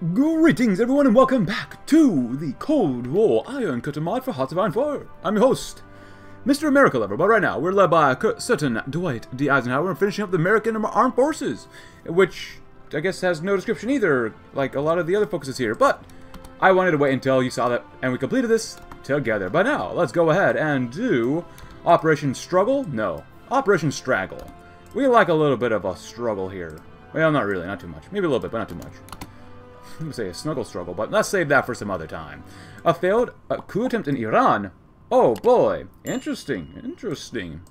Greetings everyone and welcome back to the Cold War Iron Curtain mod for Hearts of Iron 4. I'm your host, Mr. America Lover, but right now we're led by a certain Dwight D. Eisenhower and finishing up the American Armed Forces, which I guess has no description either, like a lot of the other focuses here, but I wanted to wait until you saw that and we completed this together. But now, let's go ahead and do Operation Struggle? No, Operation Straggle. We like a little bit of a struggle here. Well, not really, not too much. Maybe a little bit, but not too much. I'm say a snuggle struggle, but let's save that for some other time. A failed a coup attempt in Iran? Oh boy, interesting, interesting.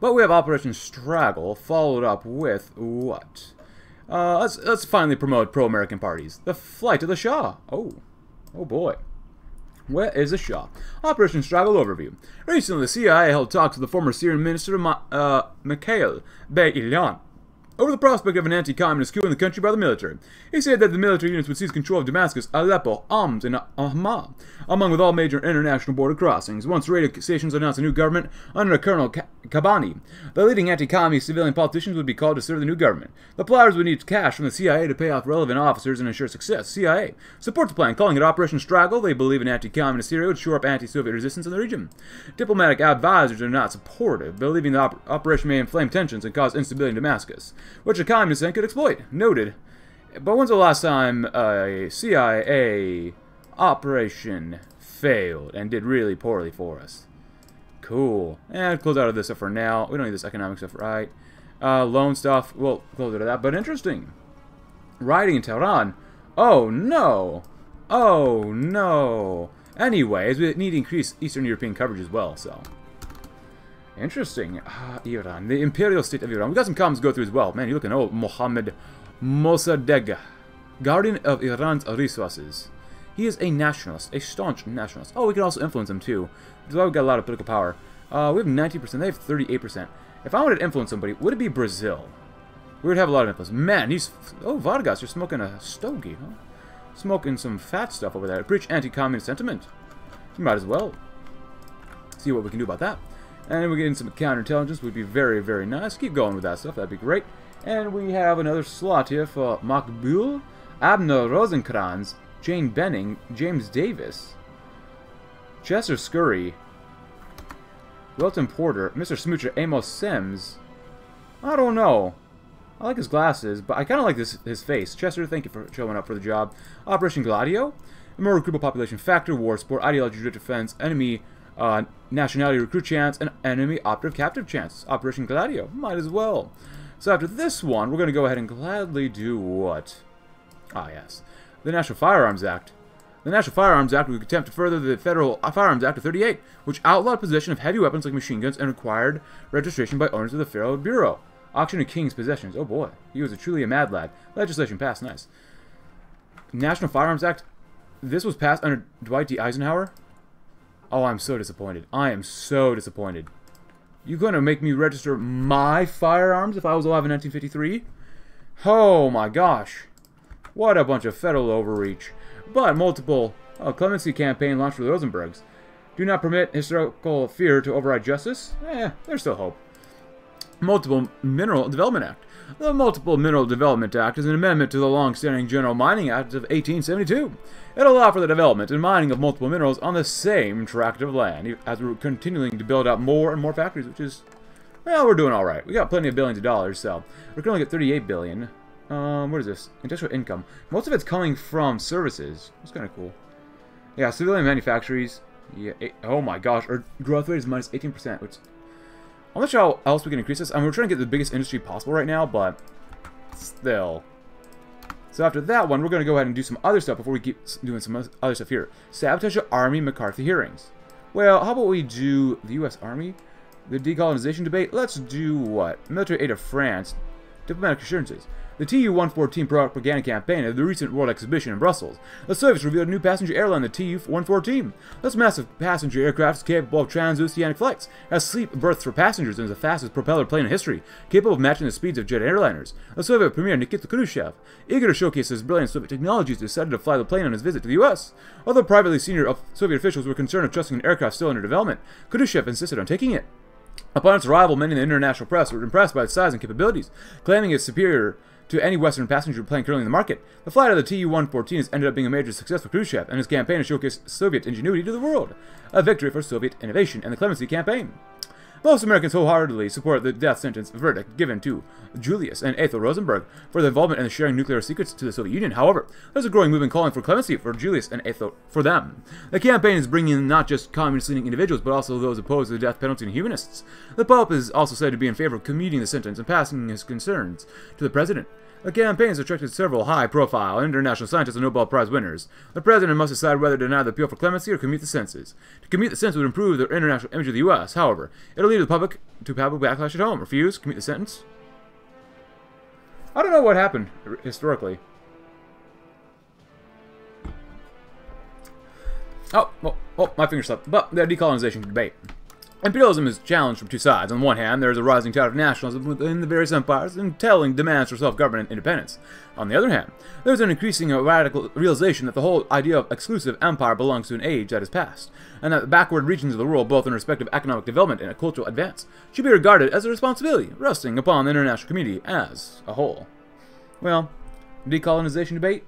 But we have Operation Straggle, followed up with what? Uh, let's, let's finally promote pro-American parties. The flight of the Shah. Oh, oh boy. Where is the Shah? Operation Straggle Overview. Recently, the CIA held talks with the former Syrian minister, Ma uh, Mikhail Bey-Ilan over the prospect of an anti-communist coup in the country by the military. He said that the military units would seize control of Damascus, Aleppo, Homs, and Hama, among with all major international border crossings. Once radio stations announced a new government under Colonel Kabani, the leading anti-communist civilian politicians would be called to serve the new government. The plotters would need cash from the CIA to pay off relevant officers and ensure success. CIA supports the plan, calling it Operation Straggle. They believe an anti-communist Syria would shore up anti-Soviet resistance in the region. Diplomatic advisors are not supportive, believing the op operation may inflame tensions and cause instability in Damascus which a communist then could exploit. Noted. But when's the last time a CIA operation failed and did really poorly for us? Cool. And close out of this stuff for now. We don't need this economic stuff, right? Uh, loan stuff, we'll close out of that. But interesting. Riding in Tehran. Oh, no. Oh, no. Anyways, we need to increase Eastern European coverage as well, so... Interesting. Ah, Iran. The Imperial State of Iran. We got some comments to go through as well. Man, you're looking old. Mohammed Mossadegh. Guardian of Iran's resources. He is a nationalist. A staunch nationalist. Oh, we can also influence him too. That's why we've got a lot of political power. Uh, we have 90%, They have 38%. If I wanted to influence somebody, would it be Brazil? We would have a lot of influence. Man, he's... Oh, Vargas, you're smoking a stogie, huh? Smoking some fat stuff over there. Preach anti-communist sentiment. You might as well. See what we can do about that. And we get in some counterintelligence would be very, very nice. Keep going with that stuff. That'd be great. And we have another slot here for Makbul, Abner Rosenkranz, Jane Benning, James Davis, Chester Scurry, Wilton Porter, Mr. Smoocher, Amos Sims. I don't know. I like his glasses, but I kind of like this his face. Chester, thank you for showing up for the job. Operation Gladio. More recruitable population factor, war sport, ideology, defense, enemy uh, nationality recruit chance, and enemy operative captive chance. Operation Gladio. Might as well. So after this one, we're going to go ahead and gladly do what? Ah, yes. The National Firearms Act. The National Firearms Act would attempt to further the Federal Firearms Act of 38, which outlawed possession of heavy weapons like machine guns and required registration by owners of the Federal Bureau. Auction of King's possessions. Oh boy, he was a truly a mad lad. Legislation passed, nice. National Firearms Act. This was passed under Dwight D. Eisenhower. Oh, I'm so disappointed. I am so disappointed. You gonna make me register my firearms if I was alive in 1953? Oh my gosh. What a bunch of federal overreach. But multiple uh, clemency campaign launched for the Rosenbergs. Do not permit historical fear to override justice? Eh, there's still hope. Multiple Mineral Development Act. The Multiple Mineral Development Act is an amendment to the long-standing General Mining Act of 1872. It allowed for the development and mining of multiple minerals on the same tract of land, as we're continuing to build out more and more factories, which is, well, we're doing all right. We got plenty of billions of dollars, so we're currently at 38 billion. Um, what is this? Industrial income. Most of it's coming from services. It's kind of cool. Yeah, civilian manufacturers. Yeah. Eight, oh my gosh, our growth rate is minus 18%, which I'm not sure how else we can increase this. I mean, we're trying to get the biggest industry possible right now, but still. So after that one, we're going to go ahead and do some other stuff before we keep doing some other stuff here. Sabotage Army McCarthy hearings. Well, how about we do the U.S. Army? The decolonization debate? Let's do what? Military aid of France. Diplomatic assurances. The Tu-114 propaganda campaign at the recent World Exhibition in Brussels. The Soviets revealed a new passenger airline, the Tu-114. This massive passenger aircraft is capable of transoceanic flights, has sleep berths for passengers, and is the fastest propeller plane in history, capable of matching the speeds of jet airliners. The Soviet Premier Nikita Khrushchev, eager to showcase his brilliant Soviet technologies, decided to fly the plane on his visit to the U.S. Although privately senior Soviet officials were concerned of trusting an aircraft still under development, Khrushchev insisted on taking it. Upon its arrival, many in the international press were impressed by its size and capabilities, claiming its superior to any Western passenger plane currently in the market. The flight of the Tu-114 has ended up being a major success for Khrushchev, and his campaign has showcased Soviet ingenuity to the world. A victory for Soviet innovation and the clemency campaign. Most Americans wholeheartedly support the death sentence verdict given to Julius and Ethel Rosenberg for their involvement in the sharing nuclear secrets to the Soviet Union. However, there's a growing movement calling for clemency for Julius and Ethel for them. The campaign is bringing in not just communist-leaning individuals, but also those opposed to the death penalty and humanists. The Pope is also said to be in favor of commuting the sentence and passing his concerns to the President. The campaign has attracted several high-profile international scientists and Nobel Prize winners. The president must decide whether to deny the appeal for clemency or commute the sentence. To commute the sentence would improve the international image of the U.S. However, it'll lead the public to public backlash at home. Refuse, commute the sentence. I don't know what happened historically. Oh, well, oh, my finger slipped. But the decolonization debate. Imperialism is challenged from two sides. On the one hand, there is a rising tide of nationalism within the various empires and telling demands for self-government and independence. On the other hand, there is an increasing uh, radical realization that the whole idea of exclusive empire belongs to an age that is past, and that the backward regions of the world, both in respect of economic development and cultural advance, should be regarded as a responsibility resting upon the international community as a whole. Well, decolonization debate?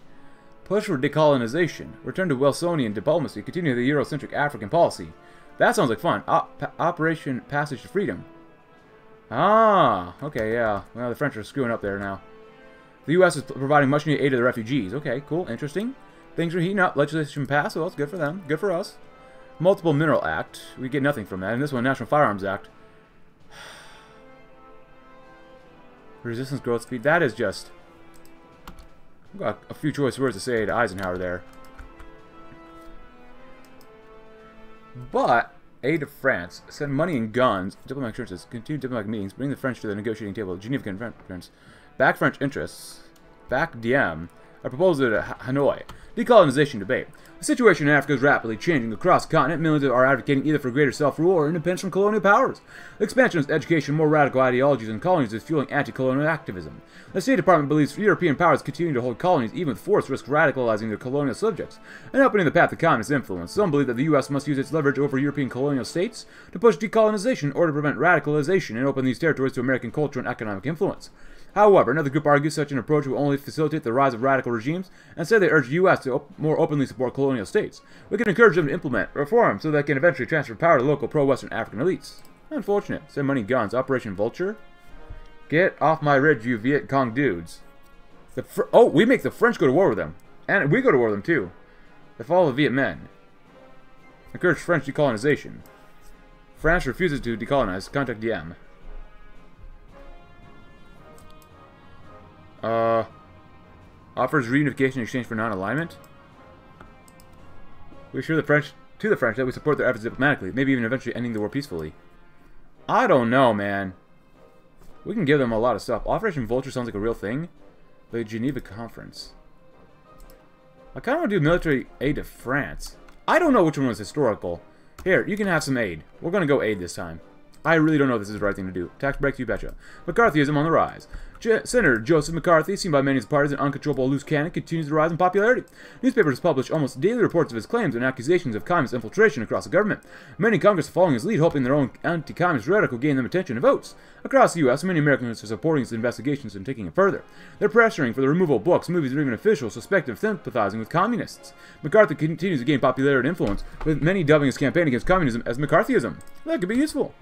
Push for decolonization, return to Wilsonian diplomacy, continue the Eurocentric African policy, that sounds like fun. Op Operation Passage to Freedom. Ah, okay, yeah. Well, the French are screwing up there now. The U.S. is providing much needed aid to the refugees. Okay, cool, interesting. Things are heating up. Legislation passed, well, it's good for them. Good for us. Multiple Mineral Act. We get nothing from that. And this one, National Firearms Act. Resistance growth speed. That is just... I've got a few choice words to say to Eisenhower there. But aid to France, send money and guns, diplomatic assurances, continue diplomatic meetings, bring the French to the negotiating table, Geneva Conference, back French interests, back Diem, a proposal to Hanoi, decolonization debate. The situation in Africa is rapidly changing across the continent. Millions are advocating either for greater self-rule or independence from colonial powers. The expansion of education, more radical ideologies and colonies is fueling anti-colonial activism. The State Department believes European powers continue to hold colonies even with force risk radicalizing their colonial subjects and opening the path to communist influence. Some believe that the U.S. must use its leverage over European colonial states to push decolonization or to prevent radicalization and open these territories to American culture and economic influence. However, another group argues such an approach will only facilitate the rise of radical regimes, and say they urge the U.S. to op more openly support colonial states. We can encourage them to implement reforms so they can eventually transfer power to local pro-Western African elites. Unfortunate. Send money guns. Operation Vulture? Get off my ridge, you Viet Cong dudes. The oh, we make the French go to war with them. And we go to war with them, too. The fall of Viet Minh. Encourage French decolonization. France refuses to decolonize. Contact Diem. Uh, offers reunification in exchange for non-alignment. We assure the French to the French that we support their efforts diplomatically, maybe even eventually ending the war peacefully. I don't know, man. We can give them a lot of stuff. Operation Vulture sounds like a real thing. The Geneva Conference. I kind of want to do military aid to France. I don't know which one was historical. Here, you can have some aid. We're going to go aid this time. I really don't know if this is the right thing to do. Tax breaks, you betcha. McCarthyism on the rise. Senator Joseph McCarthy, seen by many as part as an uncontrollable loose cannon, continues to rise in popularity. Newspapers publish almost daily reports of his claims and accusations of communist infiltration across the government. Many Congress are following his lead, hoping their own anti-communist rhetoric will gain them attention and votes. Across the U.S., many Americans are supporting his investigations and taking it further. They're pressuring for the removal of books, movies, or even officials suspected of sympathizing with communists. McCarthy continues to gain popularity and influence, with many dubbing his campaign against communism as McCarthyism. That could be useful.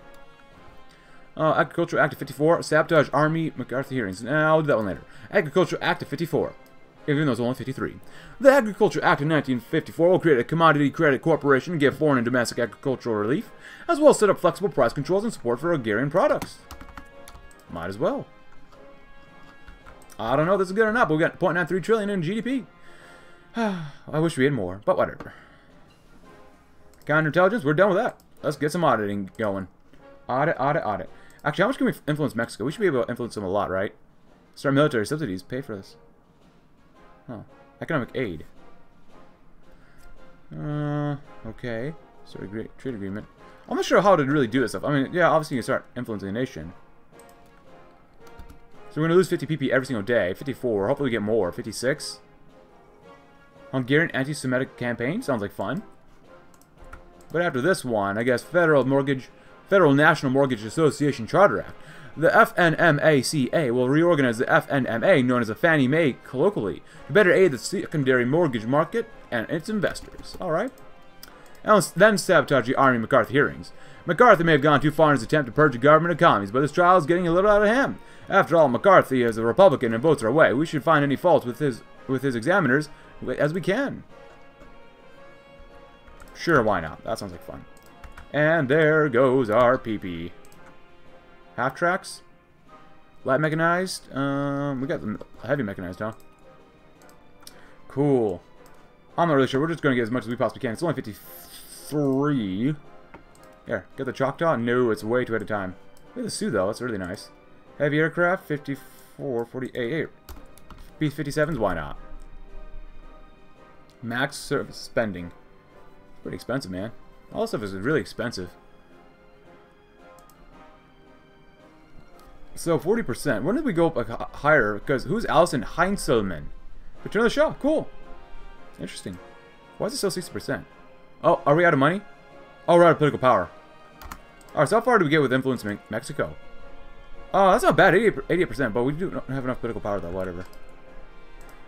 Uh, Agricultural Act of 54, Sabotage Army McCarthy hearings. Now, I'll do that one later. Agricultural Act of 54, even though it's only 53. The Agriculture Act of 1954 will create a commodity credit corporation and give foreign and domestic agricultural relief, as well as set up flexible price controls and support for agrarian products. Might as well. I don't know if this is good or not, but we got 0.93 trillion in GDP. I wish we had more, but whatever. Counterintelligence, we're done with that. Let's get some auditing going. Audit, audit, audit. Actually, how much can we influence Mexico? We should be able to influence them a lot, right? Start military subsidies. Pay for this. Oh. Economic aid. Uh, okay. Start a trade agreement. I'm not sure how to really do this stuff. I mean, yeah, obviously you can start influencing a nation. So we're going to lose 50 PP every single day. 54. Hopefully we get more. 56. Hungarian anti-Semitic campaign. Sounds like fun. But after this one, I guess Federal Mortgage Federal National Mortgage Association Charter Act. The FNMACA will reorganize the FNMA, known as the Fannie Mae colloquially, to better aid the secondary mortgage market and its investors. Alright. Then sabotage the Army McCarthy hearings. McCarthy may have gone too far in his attempt to purge the government economies, but this trial is getting a little out of hand. After all, McCarthy is a Republican and votes our way. We should find any faults with his with his examiners as we can. Sure, why not? That sounds like fun. And there goes our PP. Half tracks? Light mechanized? Um, we got the heavy mechanized, huh? Cool. I'm not really sure. We're just going to get as much as we possibly can. It's only 53. Here, get the Choctaw? No, it's way too at a time. Look at the Sioux, though. That's really nice. Heavy aircraft, 54, 48. B-57s, why not? Max service spending. Pretty expensive, man. All this stuff is really expensive. So 40%. When did we go up higher? Because who's Allison Heinzelman? Return of the Shah. Cool. Interesting. Why is it still 60%? Oh, are we out of money? Oh, we're out of political power. Alright, so how far do we get with influence in Mexico? Oh, that's not bad. 88%, but we do not have enough political power, though. Whatever.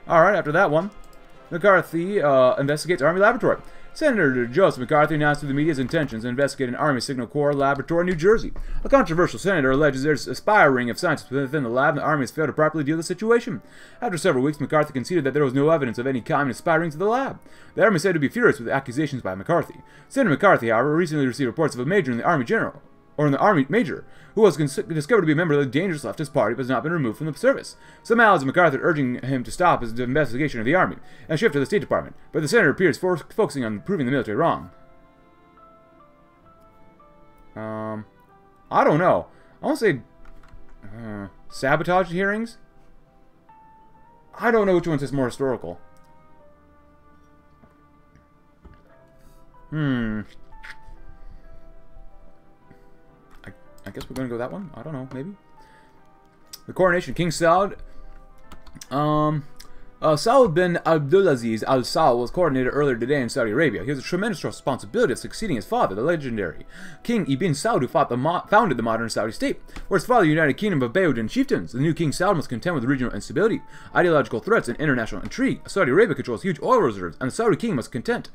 Alright, after that one, McCarthy uh, investigates Army Laboratory. Senator Joseph McCarthy announced to the media his intentions to investigate an Army Signal Corps laboratory in New Jersey. A controversial senator alleges there's a spy ring of scientists within the lab and the Army has failed to properly deal with the situation. After several weeks, McCarthy conceded that there was no evidence of any communist spy rings in the lab. The Army said to be furious with accusations by McCarthy. Senator McCarthy, however, recently received reports of a major in the Army General or in the Army Major, who was discovered to be a member of the dangerous leftist party but has not been removed from the service. Some allies of MacArthur urging him to stop his investigation of the Army and shift to the State Department, but the senator appears focusing on proving the military wrong. Um, I don't know. I want to say uh, sabotage hearings. I don't know which one's is more historical. Hmm. I guess we're going to go that one. I don't know, maybe. The coronation King Saud. Um, uh, Saud bin Abdulaziz Al Saud was coronated earlier today in Saudi Arabia. He has a tremendous responsibility of succeeding his father, the legendary King Ibn Saud, who the founded the modern Saudi state. Where his father united kingdom of Bedouin chieftains, the new King Saud must contend with regional instability, ideological threats, and international intrigue. Saudi Arabia controls huge oil reserves, and the Saudi king must content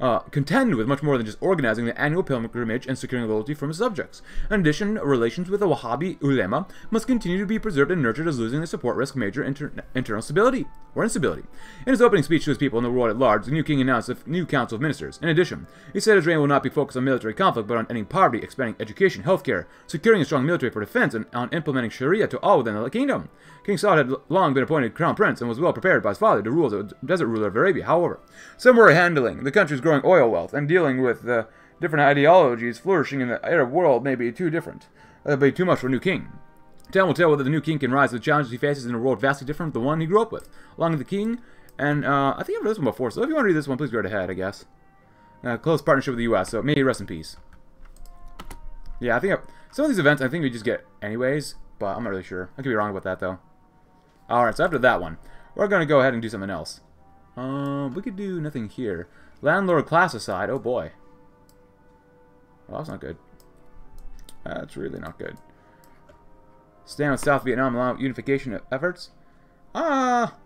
uh, contend with much more than just organizing the annual pilgrimage and securing loyalty from his subjects. In addition, relations with the Wahhabi ulema must continue to be preserved and nurtured as losing the support risk major inter internal stability or instability. In his opening speech to his people and the world at large, the new king announced a new council of ministers. In addition, he said his reign will not be focused on military conflict, but on ending poverty, expanding education, healthcare, securing a strong military for defense, and on implementing Sharia to all within the kingdom. King Saud had long been appointed crown prince and was well prepared by his father to rule as a desert ruler of Arabia. However, some were handling the country's growing oil wealth and dealing with the different ideologies flourishing in the Arab world may be too different. That would be too much for a new king. Time will tell whether the new king can rise to the challenges he faces in a world vastly different from the one he grew up with. Along with the king, and uh, I think I've read this one before, so if you want to read this one, please go right ahead, I guess. Uh, close partnership with the U.S., so may he rest in peace. Yeah, I think I, some of these events I think we just get anyways, but I'm not really sure. I could be wrong about that, though. Alright, so after that one, we're going to go ahead and do something else. Um, we could do nothing here. Landlord class aside, oh boy. Well, that's not good. That's really not good. Stand with South Vietnam allow unification efforts? Ah,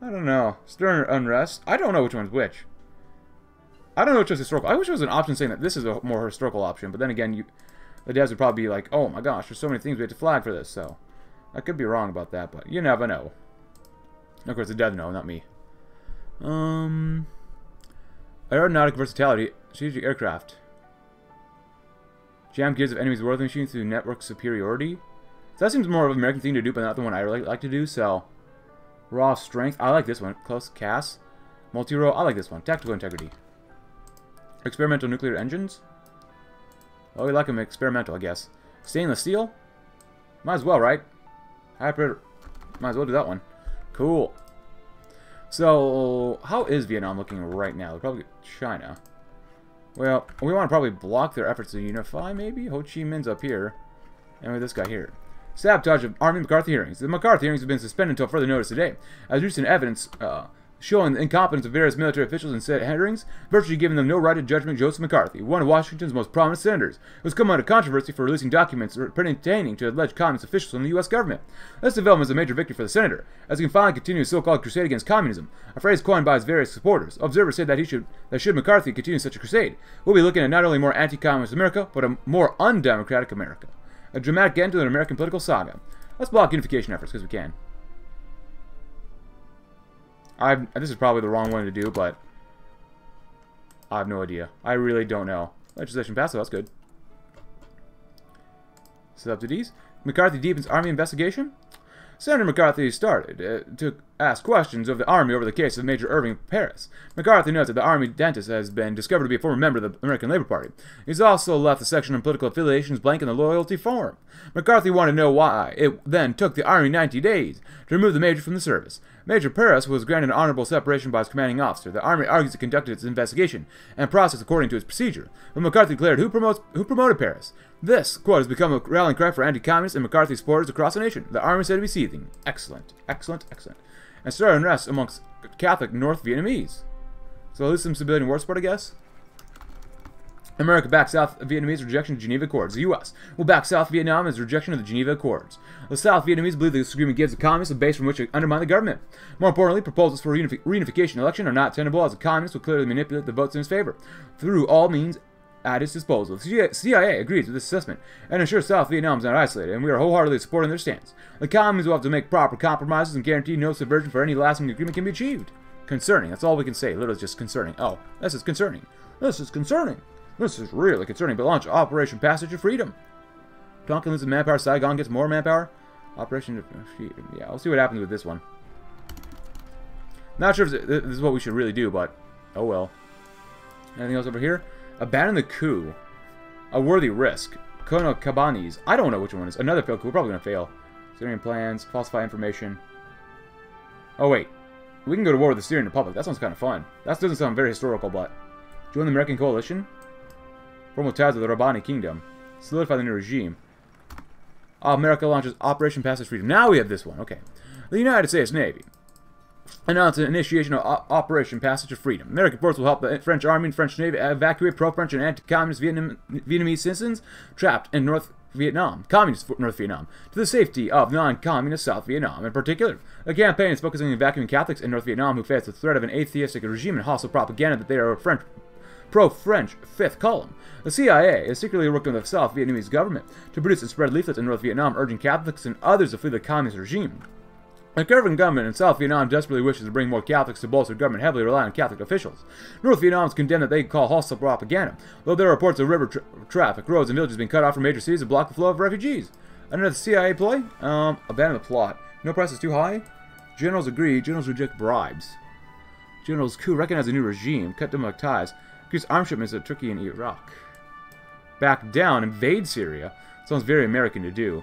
uh, I don't know. Stern unrest? I don't know which one's which. I don't know which is historical. I wish it was an option saying that this is a more historical option, but then again, you, the devs would probably be like, oh my gosh, there's so many things we have to flag for this, so... I could be wrong about that, but you never know. Of course, the dev know, not me. Um... Aeronautic versatility. Strategic aircraft. Jam gears of enemies' warfare machines through network superiority. So that seems more of an American thing to do, but not the one I really like to do, so... Raw strength. I like this one. Close CAS. Multi-row. I like this one. Tactical integrity. Experimental nuclear engines. Oh, we like them experimental, I guess. Stainless steel. Might as well, right? Hybrid. Might as well do that one. Cool. So, how is Vietnam looking right now? Probably China. Well, we want to probably block their efforts to unify, maybe? Ho Chi Minh's up here. And with this guy here. Sabotage of Army McCarthy hearings. The McCarthy hearings have been suspended until further notice today. As recent evidence uh, showing the incompetence of various military officials in said hearings, virtually giving them no right to judgment Joseph McCarthy, one of Washington's most prominent senators, was come under controversy for releasing documents pertaining to alleged communist officials in the U.S. government. This development is a major victory for the senator, as he can finally continue his so-called crusade against communism, a phrase coined by his various supporters. Observers say that he should that should McCarthy continue such a crusade, we'll be looking at not only more anti-communist America, but a more undemocratic America. A dramatic end to an American political saga. Let's block unification efforts, because we can. I this is probably the wrong one to do, but I have no idea. I really don't know. Legislation passed, so that's good. Subsidies. McCarthy deepens Army investigation. Senator McCarthy started uh, to ask questions of the Army over the case of Major Irving Peress. McCarthy notes that the Army dentist has been discovered to be a former member of the American Labor Party. He's also left the section on political affiliations blank in the loyalty form. McCarthy wanted to know why it then took the Army 90 days to remove the Major from the service. Major Peress was granted honorable separation by his commanding officer. The Army argues it conducted its investigation and process according to its procedure. But McCarthy declared who, promotes, who promoted Peress. This, quote, has become a rallying cry for anti-communist and McCarthy supporters across the nation. The Army said to be seething. Excellent, excellent, excellent. And started unrest amongst Catholic North Vietnamese. So at least some civilian war support, I guess. America backs South Vietnamese rejection of Geneva Accords. The U.S. will back South Vietnam as rejection of the Geneva Accords. The South Vietnamese believe this agreement gives the communists a base from which to undermine the government. More importantly, proposals for reunification election are not tenable as the communists will clearly manipulate the votes in his favor through all means at its disposal. The CIA agrees with this assessment and ensures South Vietnam is not isolated, and we are wholeheartedly supporting their stance. The communists will have to make proper compromises and guarantee no subversion for any lasting agreement can be achieved. Concerning. That's all we can say. Literally just concerning. Oh, this is concerning. This is concerning. This is really concerning. But launch Operation Passage of Freedom. Tonkin loses manpower. Saigon gets more manpower. Operation. Yeah, we'll see what happens with this one. Not sure if this is what we should really do, but oh well. Anything else over here? Abandon the coup. A worthy risk. Kono Kabanis. I don't know which one is. Another failed coup. We're probably going to fail. Syrian plans. Falsify information. Oh, wait. We can go to war with the Syrian Republic. That sounds kind of fun. That doesn't sound very historical, but... Join the American coalition? Formal ties with the Rabbani Kingdom. Solidify the new regime. America launches Operation Passage Freedom. Now we have this one. Okay. The United States Navy announced an initiation of Operation Passage of Freedom. American forces will help the French Army and French Navy evacuate pro-French and anti-communist Vietnam Vietnamese citizens trapped in North Vietnam, Communist North Vietnam, to the safety of non-communist South Vietnam. In particular, the campaign is focusing on evacuating Catholics in North Vietnam who face the threat of an atheistic regime and hostile propaganda that they are a French pro-French fifth column. The CIA is secretly working with the South Vietnamese government to produce and spread leaflets in North Vietnam urging Catholics and others to flee the communist regime. The current government in South Vietnam desperately wishes to bring more Catholics to bolster government heavily rely on Catholic officials. North Vietnam's condemned that they call hostile propaganda, though there are reports of river tra traffic, roads, and villages being cut off from major cities to block the flow of refugees. Another CIA ploy? Um, abandon the plot. No price is too high? Generals agree, generals reject bribes. Generals coup recognize a new regime, cut diplomatic ties, increase arms shipments to Turkey and Iraq. Back down, invade Syria. Sounds very American to do.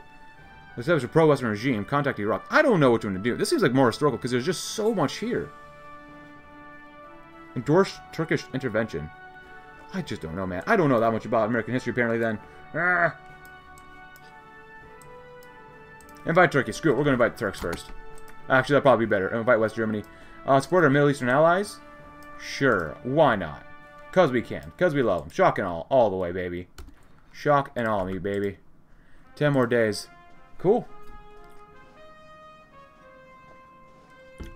Establish a pro-Western regime. Contact Iraq. I don't know which one to do. This seems like more historical because there's just so much here. Endorse Turkish intervention. I just don't know, man. I don't know that much about American history, apparently, then. Ah. Invite Turkey. Screw it. We're going to invite the Turks first. Actually, that'd probably be better. Invite West Germany. Uh, support our Middle Eastern allies? Sure. Why not? Because we can. Because we love them. Shock and all. All the way, baby. Shock and all me, baby. Ten more days. Cool.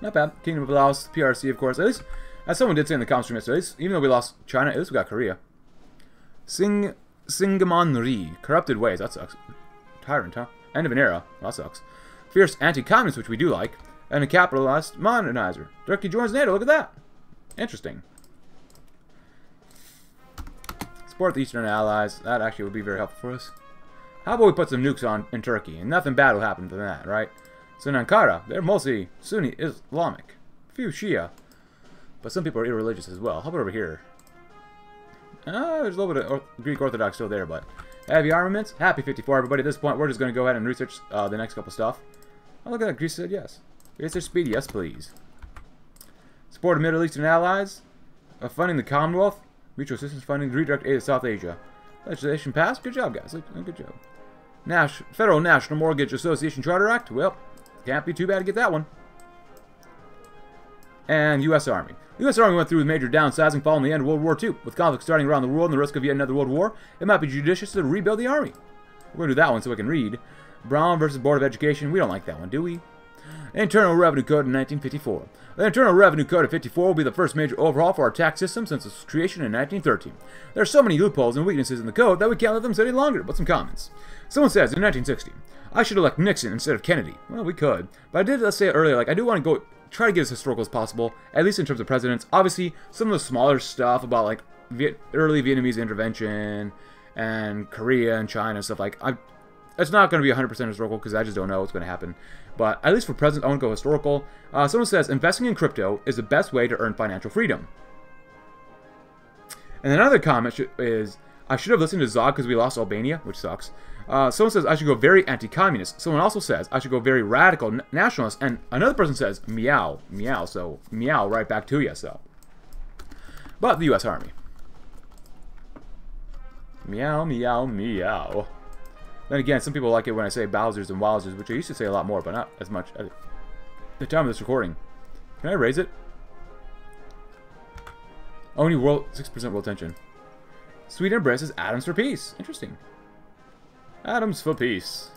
Not bad. Kingdom of Laos, PRC, of course. At least, as someone did say in the comments at least, even though we lost China, at least we got Korea. Sing, Singamon Ri, Corrupted ways. That sucks. Tyrant, huh? End of an era. That sucks. Fierce anti-communist, which we do like. And a capitalist modernizer. Turkey joins NATO. Look at that. Interesting. Support the Eastern Allies. That actually would be very helpful for us. How about we put some nukes on in Turkey, and nothing bad will happen to that, right? So in Ankara, they're mostly Sunni Islamic. Few Shia. But some people are irreligious as well. How about over here? Uh, there's a little bit of Greek Orthodox still there, but... Heavy armaments? Happy 54, everybody. At this point, we're just going to go ahead and research uh, the next couple stuff. Oh, look at that. Greece said yes. Greece, Research speed? Yes, please. Support of Middle Eastern allies. Uh, funding the Commonwealth. Mutual assistance funding. Redirect aid to South Asia. Legislation passed. Good job, guys. Good job. Nas Federal National Mortgage Association Charter Act. Well, can't be too bad to get that one. and U.S. Army. The U.S. Army went through major downsizing following the end of World War II. With conflict starting around the world and the risk of yet another world war, it might be judicious to rebuild the Army. We're going to do that one so I can read. Brown versus Board of Education. We don't like that one, do we? Internal Revenue Code in 1954. The Internal Revenue Code of 54 will be the first major overhaul for our tax system since its creation in 1913. There are so many loopholes and weaknesses in the code that we can't let them sit any longer, but some comments. Someone says, in 1960, I should elect Nixon instead of Kennedy. Well, we could. But I did, let's say earlier, like, I do want to go, try to get as historical as possible, at least in terms of presidents. Obviously, some of the smaller stuff about, like, Viet early Vietnamese intervention and Korea and China, and stuff like, I, it's not going to be 100% historical because I just don't know what's going to happen. But at least for present, I want to go historical. Uh, someone says, investing in crypto is the best way to earn financial freedom. And another comment is, I should have listened to Zog because we lost Albania, which sucks. Uh, someone says I should go very anti-communist. Someone also says I should go very radical nationalist. And another person says meow, meow. So meow right back to you. So, but the U.S. Army. Meow, meow, meow. Then again, some people like it when I say Bowser's and Wowzers, which I used to say a lot more, but not as much at the time of this recording. Can I raise it? Only world 6% world tension. Sweden embraces Atoms for peace. Interesting. Atoms for peace.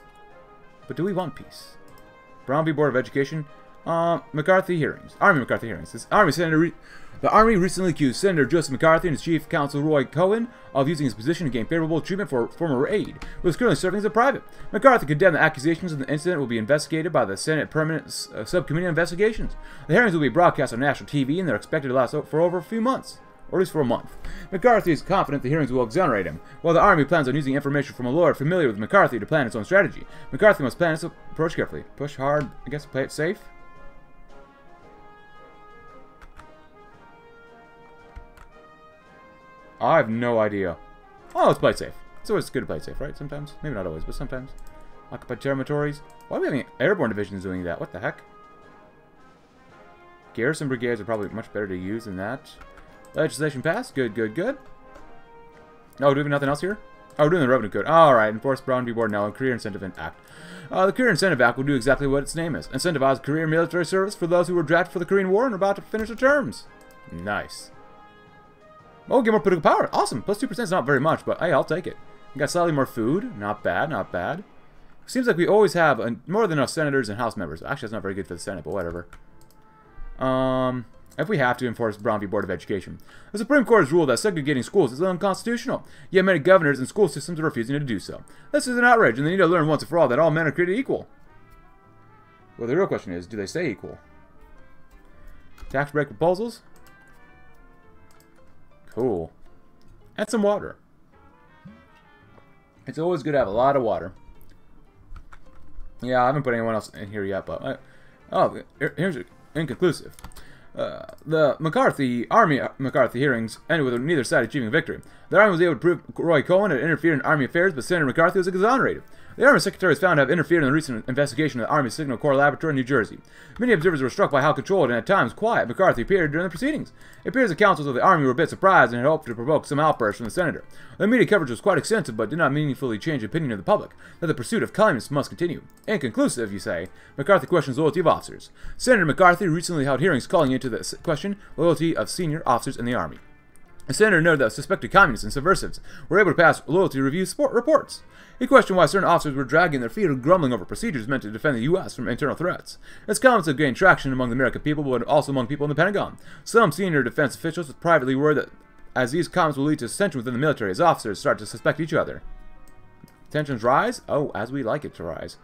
But do we want peace? Brown v. Board of Education. Uh, McCarthy hearings. Army McCarthy hearings. This Army Senator the Army recently accused Senator Joseph McCarthy and his chief counsel Roy Cohn of using his position to gain favorable treatment for former aide, who is currently serving as a private. McCarthy condemned the accusations and the incident will be investigated by the Senate Permanent uh, Subcommittee on Investigations. The hearings will be broadcast on national TV and they're expected to last for over a few months or at least for a month. McCarthy is confident the hearings will exonerate him, while the Army plans on using information from a lawyer familiar with McCarthy to plan its own strategy. McCarthy must plan its approach carefully. Push hard, I guess, play it safe. I have no idea. Oh, let's play it safe. It's always good to play it safe, right? Sometimes. Maybe not always, but sometimes. Occupied territories. Why are we having airborne divisions doing that? What the heck? Garrison brigades are probably much better to use than that. Legislation passed. Good, good, good. Oh, do we have nothing else here? Oh, we're doing the revenue code. Alright, enforce Brown v. Board now and Career Incentive Act. Uh, the Career Incentive Act will do exactly what its name is. Incentivize career military service for those who were drafted for the Korean War and are about to finish their terms. Nice. Oh, get more political power. Awesome. Plus 2% is not very much, but hey, I'll take it. We got slightly more food. Not bad, not bad. Seems like we always have a, more than enough senators and House members. Actually, that's not very good for the Senate, but whatever. Um, if we have to enforce Brown v. Board of Education. The Supreme Court has ruled that segregating schools is unconstitutional, yet many governors and school systems are refusing to do so. This is an outrage, and they need to learn once and for all that all men are created equal. Well, the real question is, do they stay equal? Tax break proposals? Cool. And some water. It's always good to have a lot of water. Yeah, I haven't put anyone else in here yet, but... I, oh, here's inconclusive. Uh, the McCarthy Army uh, McCarthy hearings ended with neither side achieving victory. The Army was able to prove Roy Cohn had interfered in Army affairs, but Senator McCarthy was exonerated. The Army Secretary is found to have interfered in the recent investigation of the Army Signal Corps Laboratory in New Jersey. Many observers were struck by how controlled and at times quiet McCarthy appeared during the proceedings. It appears the counsels of the Army were a bit surprised and had hoped to provoke some outbursts from the Senator. The media coverage was quite extensive but did not meaningfully change the opinion of the public that the pursuit of kindness must continue. Inconclusive, you say. McCarthy questions loyalty of officers. Senator McCarthy recently held hearings calling into the question loyalty of senior officers in the Army. The senator noted that suspected communists and subversives were able to pass loyalty review support reports. He questioned why certain officers were dragging their feet or grumbling over procedures meant to defend the U.S. from internal threats. His comments have gained traction among the American people, but also among people in the Pentagon. Some senior defense officials privately worried that as these comments will lead to tension within the military as officers start to suspect each other. Tensions rise? Oh, as we like it to rise.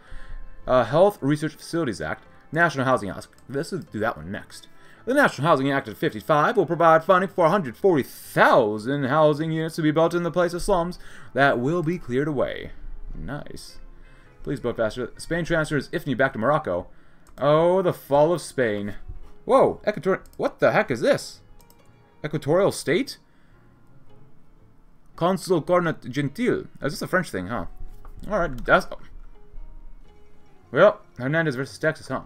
Uh, Health Research Facilities Act, National Housing Act. Let's do that one next. The National Housing Act of 55 will provide funding for 140,000 housing units to be built in the place of slums that will be cleared away. Nice. Please vote faster. Spain transfers IFNI back to Morocco. Oh, the fall of Spain. Whoa, Equator... What the heck is this? Equatorial State? Consul Cornet Gentil. Oh, is this a French thing, huh? Alright, that's... Well, Hernandez versus Texas, huh?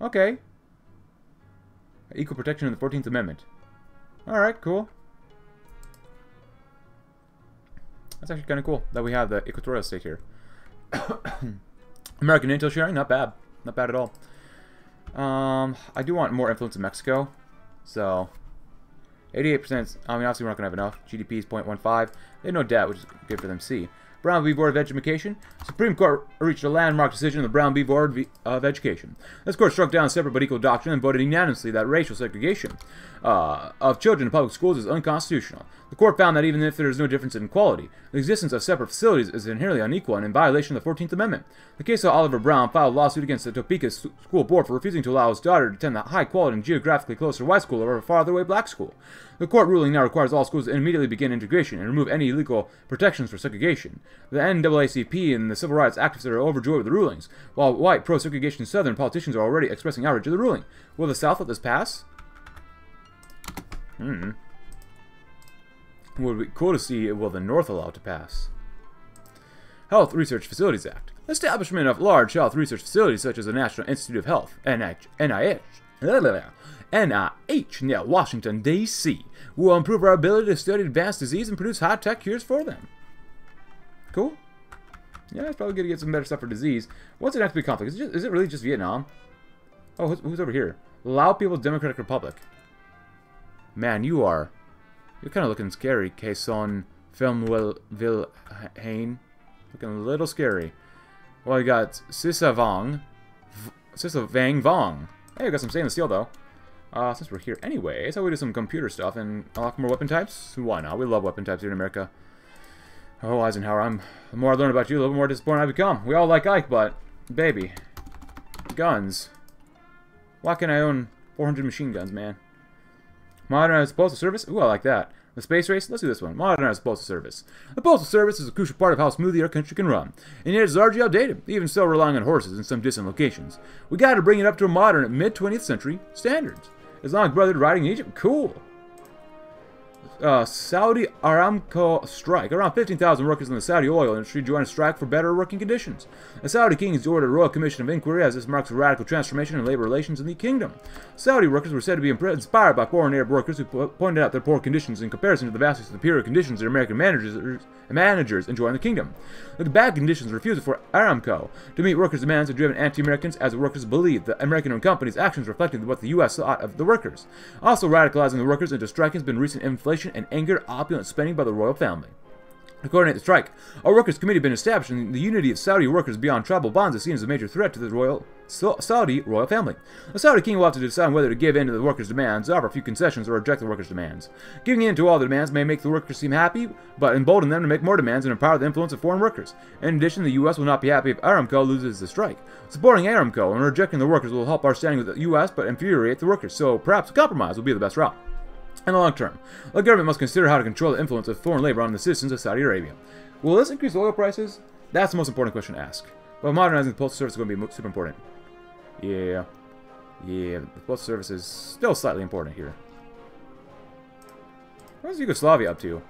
Okay. Equal protection in the 14th Amendment. Alright, cool. That's actually kind of cool that we have the equatorial state here. American intel sharing, not bad. Not bad at all. Um, I do want more influence in Mexico. So, 88%, I mean, obviously we're not going to have enough. GDP is 0.15. They have no debt, which is good for them to see. Brown v. Board of Education. Supreme Court reached a landmark decision in the Brown v. Board of Education. This court struck down a separate but equal doctrine and voted unanimously that racial segregation uh, of children in public schools is unconstitutional. The court found that even if there is no difference in quality, the existence of separate facilities is inherently unequal and in violation of the 14th Amendment. The case of Oliver Brown filed a lawsuit against the Topeka School Board for refusing to allow his daughter to attend the high-quality and geographically closer white school over a farther-away black school. The court ruling now requires all schools to immediately begin integration and remove any legal protections for segregation. The NAACP and the civil rights activists are overjoyed with the rulings, while white pro-segregation Southern politicians are already expressing outrage at the ruling. Will the South let this pass? Hmm. Would be cool to see will the North allow it to pass. Health Research Facilities Act. Establishment of large health research facilities such as the National Institute of Health, NIH, NIH, near Washington, D.C. We will improve our ability to study advanced disease and produce high-tech cures for them. Cool. Yeah, it's probably going to get some better stuff for disease. What's the next big conflict? Is it, just, is it really just Vietnam? Oh, who's, who's over here? Lao People's Democratic Republic. Man, you are... You're kind of looking scary, Quezon Filmville Hain. Looking a little scary. Well, you got Sisa Vong. Sisavang Vong. Hey, I got some stainless steel, though. Uh, since we're here anyway, so we do some computer stuff and unlock more weapon types. Why not? We love weapon types here in America. Oh, Eisenhower, I'm the more I learn about you, the more disappointed I become. We all like Ike, but baby, guns. Why can't I own 400 machine guns, man? Modernized Postal Service? Ooh, I like that. The space race? Let's do this one. Modernized Postal Service. The Postal Service is a crucial part of how smoothly our country can run, and yet it's largely outdated, even still relying on horses in some distant locations. We gotta bring it up to a modern, mid-20th century standards. Islamic Brotherhood riding in Egypt? Cool uh, Saudi Aramco strike. Around 15,000 workers in the Saudi oil industry joined a strike for better working conditions. The Saudi king has ordered a royal commission of inquiry as this marks a radical transformation in labor relations in the kingdom. Saudi workers were said to be inspired by foreign Arab workers who pointed out their poor conditions in comparison to the vastly superior conditions that American managers, managers enjoy in the kingdom. The bad conditions refusal for Aramco to meet workers' demands have driven anti-Americans as the workers believed the American-owned company's actions reflected what the U.S. thought of the workers. Also radicalizing the workers into striking has been recent inflation and angered opulent spending by the royal family. According to coordinate the strike, a workers' committee has been established, and the unity of Saudi workers beyond tribal bonds is seen as a major threat to the royal Saudi royal family. The Saudi king will have to decide whether to give in to the workers' demands, offer a few concessions, or reject the workers' demands. Giving in to all the demands may make the workers seem happy, but embolden them to make more demands and empower the influence of foreign workers. In addition, the U.S. will not be happy if Aramco loses the strike. Supporting Aramco and rejecting the workers will help our standing with the U.S., but infuriate the workers, so perhaps a compromise will be the best route. In the long term, the government must consider how to control the influence of foreign labor on the citizens of Saudi Arabia. Will this increase oil prices? That's the most important question to ask. But modernizing the postal service is going to be super important. Yeah. Yeah, the postal service is still slightly important here. What's Yugoslavia up to?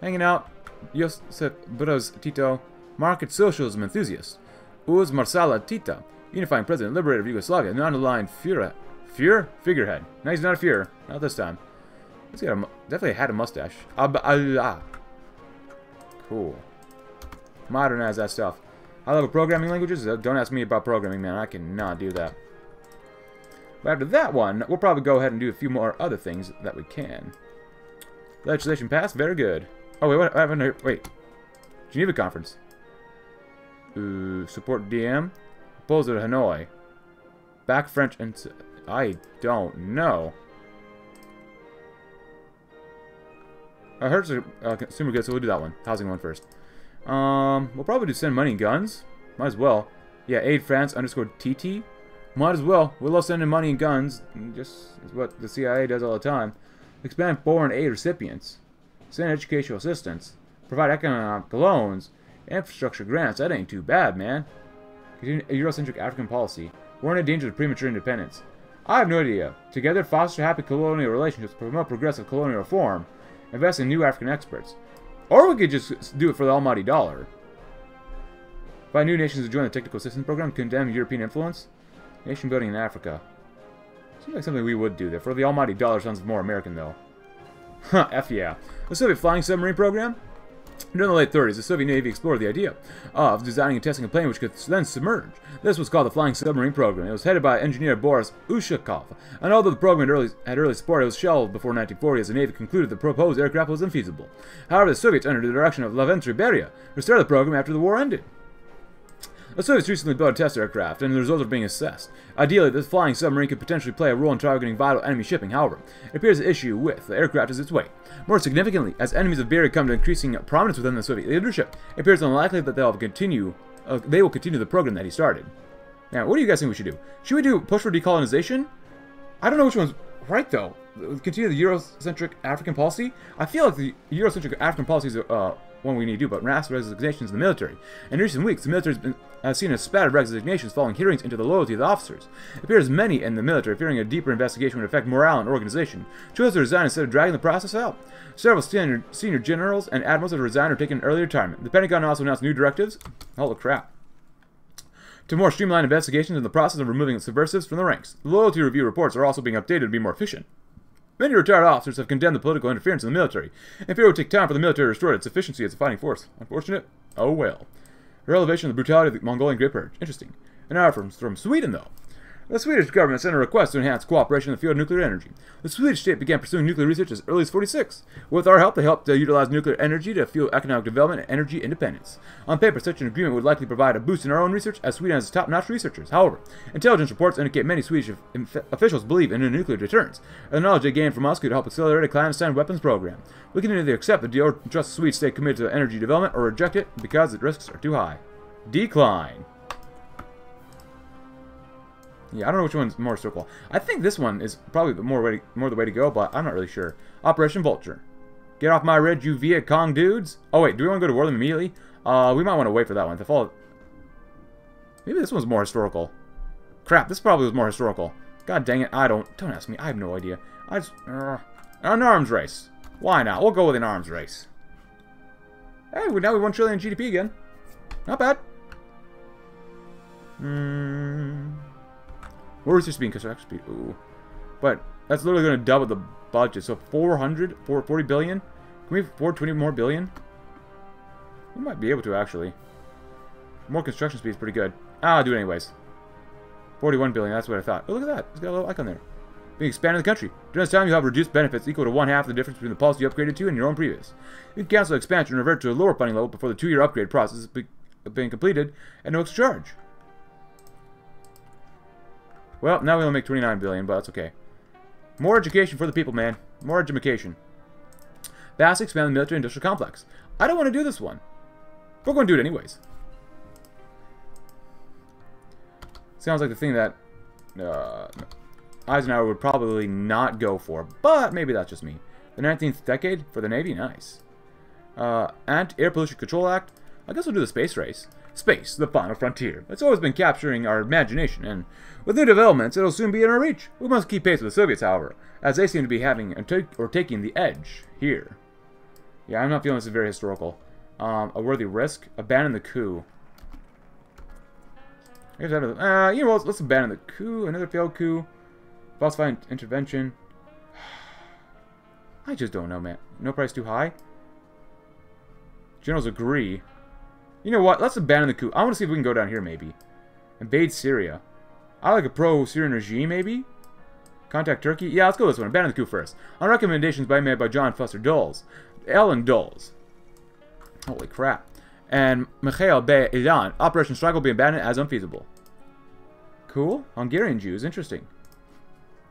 Hanging out, Josip Broz Tito, market socialism enthusiast. Uz Marsala Tita, unifying president, liberator of Yugoslavia, non-aligned Führer. Führer? Figurehead. No, he's not a Führer. Not this time. He's got a, definitely had a mustache. Uh, Ab uh, ah. Cool. Modernize that stuff. I love programming languages. Uh, don't ask me about programming, man. I cannot do that. But after that one, we'll probably go ahead and do a few more other things that we can. Legislation passed. Very good. Oh, wait, what happened here? Wait. Geneva Conference. Ooh, support Diem. Proposal to Hanoi. Back French and... I don't know. I heard it's uh, consumer goods, so we'll do that one. Housing one first. Um, we'll probably do send money and guns. Might as well. Yeah, aid France underscore TT. Might as well. We love sending money and guns. Just is what the CIA does all the time. Expand foreign aid recipients. Send educational assistance. Provide economic loans. Infrastructure grants. That ain't too bad, man. Continue Eurocentric African policy. We're in a danger of premature independence. I have no idea. Together, foster happy colonial relationships, promote progressive colonial reform, invest in new African experts. Or we could just do it for the almighty dollar. Find new nations to join the technical assistance program, condemn European influence. Nation building in Africa. Seems like something we would do there. For the almighty dollar sounds more American, though. Huh, F yeah. The Soviet flying submarine program? During the late 30s, the Soviet Navy explored the idea of designing and testing a plane which could then submerge. This was called the Flying Submarine Program. It was headed by engineer Boris Ushakov, and although the program had early, had early support, it was shelved before 1940 as the Navy concluded the proposed aircraft was infeasible. However, the Soviets under the direction of Lavrentiy Beria, restarted the program after the war ended. The Soviets recently built a test aircraft, and the results are being assessed. Ideally, this flying submarine could potentially play a role in targeting vital enemy shipping. However, it appears the issue with the aircraft is its weight. More significantly, as enemies of Beria come to increasing prominence within the Soviet leadership, it appears unlikely that they'll continue. Uh, they will continue the program that he started. Now, what do you guys think we should do? Should we do push for decolonization? I don't know which one's right though. Continue the Eurocentric African policy. I feel like the Eurocentric African policy is uh, one we need to do, but mass resignations in the military. In recent weeks, the military has, been, seen a spat of resignations following hearings into the loyalty of the officers. It appears many in the military, fearing a deeper investigation would affect morale and organization, chose to resign instead of dragging the process out. Several senior, senior generals and admirals have resigned or taken early retirement. The Pentagon also announced new directives. Holy crap to more streamlined investigations in the process of removing subversives from the ranks. The loyalty review reports are also being updated to be more efficient. Many retired officers have condemned the political interference in the military, and fear it would take time for the military to restore its efficiency as a fighting force. Unfortunate? Oh well. Her elevation of the brutality of the Mongolian Great Purge. Interesting. An hour from, from Sweden, though. The Swedish government sent a request to enhance cooperation in the field of nuclear energy. The Swedish state began pursuing nuclear research as early as 46. With our help, they helped to utilize nuclear energy to fuel economic development and energy independence. On paper, such an agreement would likely provide a boost in our own research, as Sweden has top-notch researchers. However, intelligence reports indicate many Swedish officials believe in a nuclear deterrence, and the knowledge they gained from Moscow to help accelerate a clandestine weapons program. We can either accept the deal trust the Swedish state committed to energy development, or reject it because the risks are too high. Decline. Yeah, I don't know which one's more circle. I think this one is probably more way to, more the way to go, but I'm not really sure. Operation Vulture. Get off my red, you Viet Cong dudes. Oh wait, do we want to go to war them immediately? Uh, we might want to wait for that one. The fall. Maybe this one's more historical. Crap, this probably was more historical. God dang it, I don't. Don't ask me. I have no idea. I just. Uh, an arms race. Why not? We'll go with an arms race. Hey, we, now we 1 trillion GDP again. Not bad. Hmm. War this being construction speed. Ooh. But that's literally going to double the budget. So 400, 440 billion? Can we afford 20 more billion? We might be able to, actually. More construction speed is pretty good. Ah, I'll do it anyways. 41 billion, that's what I thought. Oh, look at that. It's got a little icon there. Being expanded the country. During this time, you have reduced benefits equal to one half the difference between the policy you upgraded to and your own previous. You can cancel expansion and revert to a lower funding level before the two-year upgrade process has been completed at no extra charge. Well, now we only make 29 billion, but that's okay. More education for the people, man. More education. Vast expand the military industrial complex. I don't want to do this one. We're going to do it anyways. Sounds like the thing that uh, Eisenhower would probably not go for, but maybe that's just me. The 19th decade for the Navy? Nice. Uh, Anti-Air Pollution Control Act? I guess we'll do the space race. Space, the final frontier. It's always been capturing our imagination, and with new developments, it'll soon be in our reach. We must keep pace with the Soviets, however, as they seem to be having or taking the edge here. Yeah, I'm not feeling this is very historical. Um, a worthy risk? Abandon the coup. Here's Uh, you know what, let's abandon the coup. Another failed coup. Falsified intervention. I just don't know, man. No price too high? Generals agree. You know what? Let's abandon the coup. I want to see if we can go down here, maybe. Invade Syria. I like a pro-Syrian regime, maybe? Contact Turkey? Yeah, let's go this one. Abandon the coup first. On recommendations by made by John Foster Dulles. Allen Dulles. Holy crap. And Mikhail Bey Ilyan. Operation Strike will be abandoned as unfeasible. Cool. Hungarian Jews. Interesting.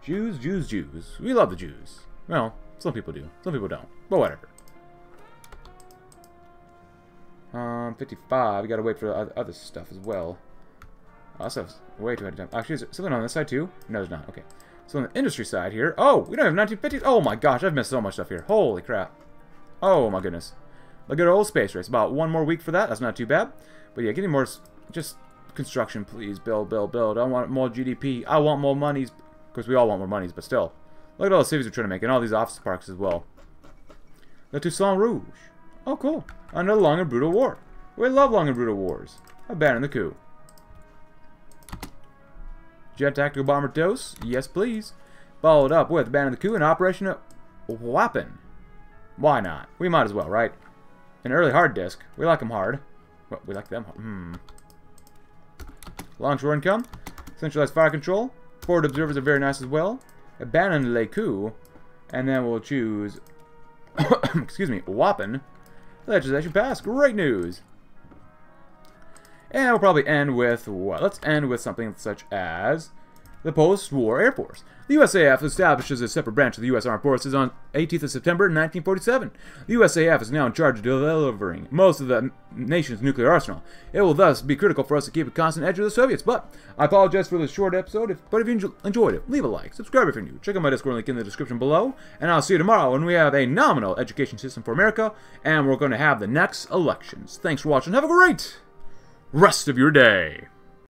Jews, Jews, Jews. We love the Jews. Well, some people do. Some people don't. But whatever. Um, 55. We gotta wait for the other stuff as well. Also, way too ahead of time. Actually, is something on this side too? No, there's not. Okay. So on the industry side here. Oh, we don't have 1950s. Oh my gosh, I've missed so much stuff here. Holy crap. Oh my goodness. Look at our old space race. About one more week for that. That's not too bad. But yeah, getting more just construction, please. Build, build, build. I want more GDP. I want more monies. Because we all want more monies, but still. Look at all the cities we're trying to make. And all these office parks as well. The Toussaint Rouge. Oh, cool. Another long and brutal war. We love long and brutal wars. Abandon the coup. Jet Tactical Bomber Dose? Yes, please. Followed up with Abandon the Coup and Operation Wappen. Why not? We might as well, right? An early hard disk. We like them hard. Well, we like them hard. Hmm. Longshore income. Centralized fire control. Forward observers are very nice as well. Abandon Le Coup. And then we'll choose... excuse me, Wappen. Legislation passed. Great news. And we'll probably end with what? Let's end with something such as the post-war Air Force. The USAF establishes a separate branch of the U.S. Armed Forces on 18th of September 1947. The USAF is now in charge of delivering most of the nation's nuclear arsenal. It will thus be critical for us to keep a constant edge of the Soviets. But I apologize for this short episode, if, but if you enjoyed it, leave a like, subscribe if you're new, check out my Discord link in the description below, and I'll see you tomorrow when we have a nominal education system for America, and we're going to have the next elections. Thanks for watching. Have a great rest of your day.